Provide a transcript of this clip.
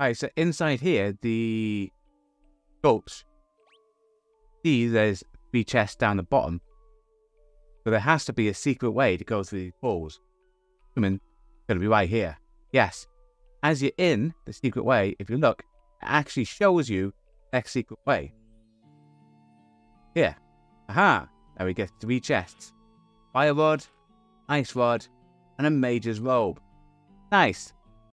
Alright, so inside here, the gulch. See, there's three chests down the bottom. So there has to be a secret way to go through these holes. I mean, it's gonna be right here. Yes. As you're in the secret way, if you look, it actually shows you next secret way. Here. Aha! Now we get three chests. Fire rod, ice rod, and a mage's robe. Nice.